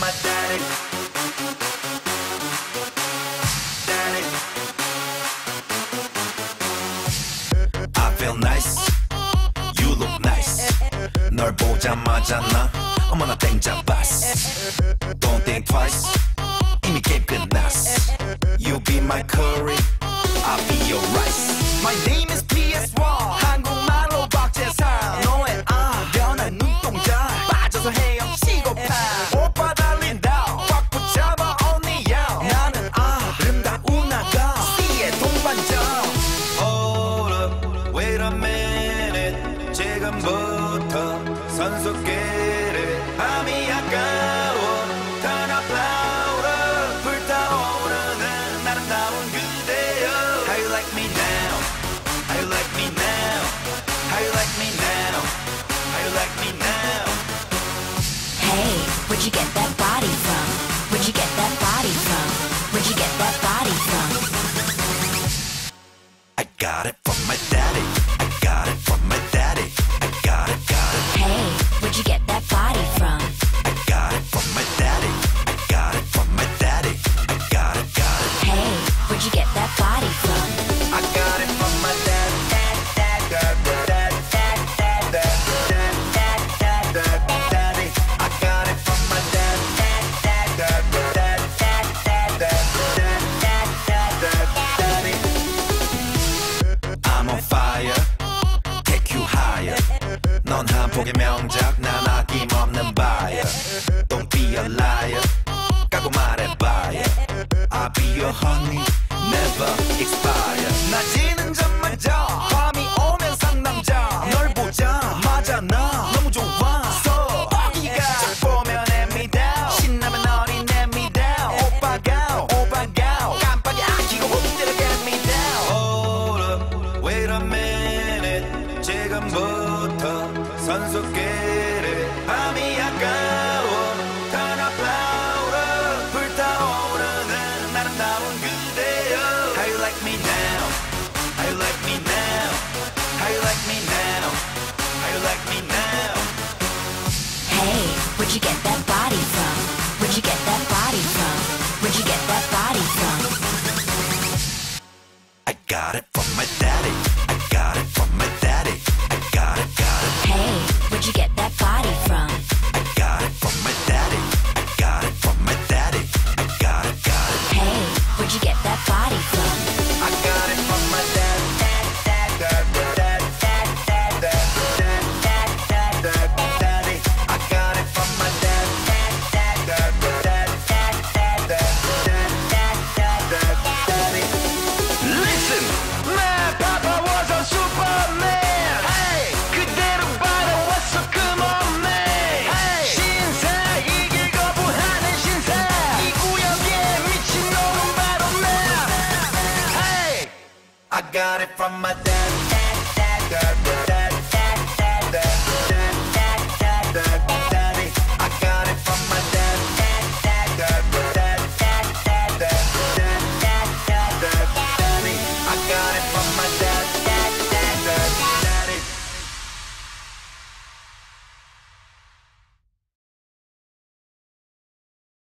my daddy. Daddy. I feel nice. You look nice. 널 보자마자 나 어머나 땡 잡았어. Don't think twice. 이미 게임 끝났어. You be my curry. 선수끼리 밤이 아까워. Turn up louder. 불타오르는 아름다운 그대여. How you like me now? How you like me now? How you like me now? How you like me now? Hey, where'd you get that body from? Where'd you get that body from? Where'd you get that body from? I got it from my daddy. that body from? I got it from my dad. Dad, dad, dad, dad, dad, dad, dad, dad, dad, dad, daddy. I got it from my dad. Dad, dad, dad, dad, dad, dad, dad, dad, dad, dad, daddy. I'm on fire. Take you higher. 넌 한 폭의 명작, 난 아낌없는 buyer. Don't be a liar. 까고 말해봐요. I'll be your honey, Never expire. 낮이는 잠마저 밤이 오면 상남자. 널 보자마자 나 너무 좋아서 어디가 딱 보면 hand me down. 신나면 어린 hand me down. 오빠가 오빠가 깜빡이 안 켜고 엎드려 get me down. Hold up, wait a minute. 지금부터 선수끼리 you get that body? got it from my dad.